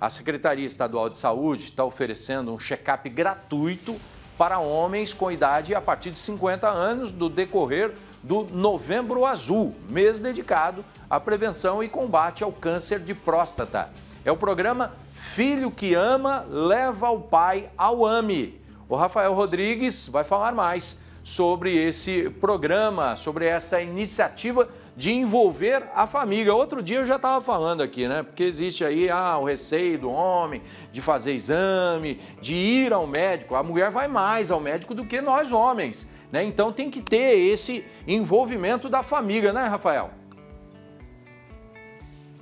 A Secretaria Estadual de Saúde está oferecendo um check-up gratuito para homens com idade a partir de 50 anos do decorrer do Novembro Azul, mês dedicado à prevenção e combate ao câncer de próstata. É o programa Filho que Ama Leva o Pai ao AME. O Rafael Rodrigues vai falar mais sobre esse programa, sobre essa iniciativa de envolver a família. Outro dia eu já estava falando aqui, né? Porque existe aí ah, o receio do homem de fazer exame, de ir ao médico. A mulher vai mais ao médico do que nós homens, né? Então tem que ter esse envolvimento da família, né, Rafael?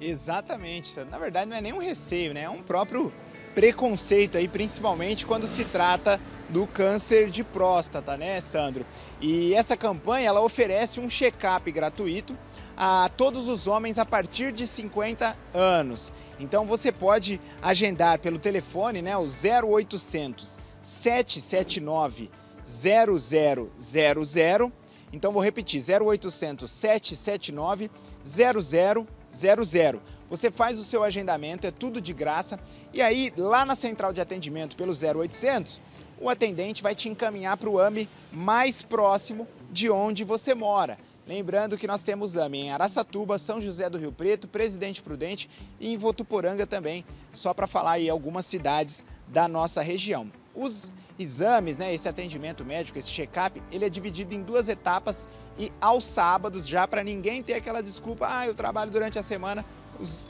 Exatamente. Na verdade, não é nem um receio, né? É um próprio preconceito aí, principalmente quando se trata do câncer de próstata, né, Sandro? E essa campanha ela oferece um check-up gratuito a todos os homens a partir de 50 anos. Então você pode agendar pelo telefone, né, o 0800 779 0000. Então vou repetir, 0800 779 0000. Você faz o seu agendamento, é tudo de graça. E aí, lá na central de atendimento pelo 0800, o atendente vai te encaminhar para o AME mais próximo de onde você mora. Lembrando que nós temos AME em Araçatuba, São José do Rio Preto, Presidente Prudente e em Votuporanga também, só para falar aí algumas cidades da nossa região. Os exames, né, esse atendimento médico, esse check-up, ele é dividido em duas etapas e aos sábados, já para ninguém ter aquela desculpa, ah, eu trabalho durante a semana,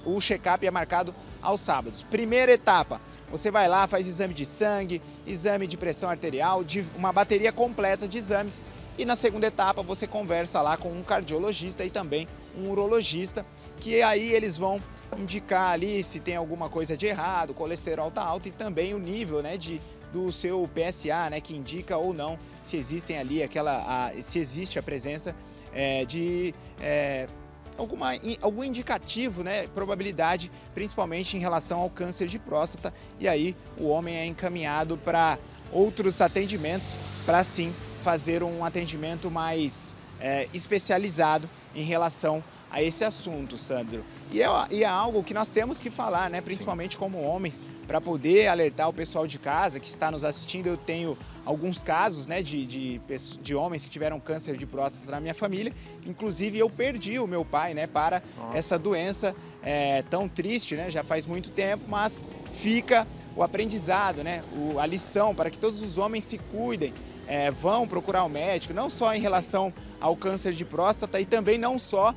o check-up é marcado aos sábados. Primeira etapa, você vai lá, faz exame de sangue, exame de pressão arterial, de uma bateria completa de exames. E na segunda etapa você conversa lá com um cardiologista e também um urologista, que aí eles vão indicar ali se tem alguma coisa de errado, colesterol está alto e também o nível né, de, do seu PSA, né, que indica ou não se existem ali aquela, a, se existe a presença é, de é, alguma, algum indicativo, né, probabilidade, principalmente em relação ao câncer de próstata, e aí o homem é encaminhado para outros atendimentos para sim fazer um atendimento mais é, especializado em relação a esse assunto, Sandro. E é, e é, algo que nós temos que falar, né? principalmente Sim. como homens, para poder alertar o pessoal de casa que está nos assistindo. Eu tenho alguns casos né, de, de, de homens que tiveram câncer de próstata na minha família. Inclusive, eu perdi o meu pai né, para Nossa. essa doença é, tão triste, né? já faz muito tempo, mas fica o aprendizado, né? O, a lição para que todos os homens se cuidem, é, vão procurar o médico, não só em relação ao câncer de próstata e também não só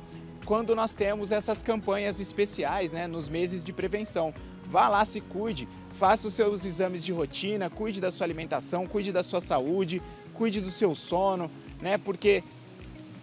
quando nós temos essas campanhas especiais né, nos meses de prevenção. Vá lá, se cuide, faça os seus exames de rotina, cuide da sua alimentação, cuide da sua saúde, cuide do seu sono, né? Porque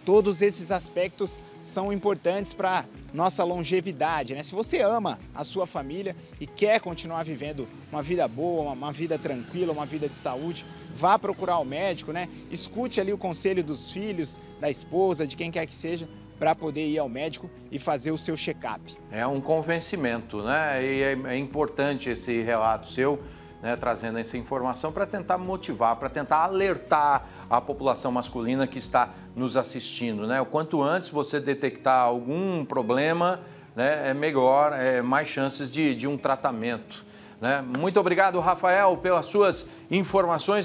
todos esses aspectos são importantes para nossa longevidade, né? Se você ama a sua família e quer continuar vivendo uma vida boa, uma vida tranquila, uma vida de saúde, vá procurar o médico, né? Escute ali o conselho dos filhos, da esposa, de quem quer que seja, para poder ir ao médico e fazer o seu check-up. É um convencimento, né? E é, é importante esse relato seu. Né, trazendo essa informação para tentar motivar, para tentar alertar a população masculina que está nos assistindo. Né? O quanto antes você detectar algum problema, né, é melhor, é mais chances de, de um tratamento. Né? Muito obrigado, Rafael, pelas suas informações.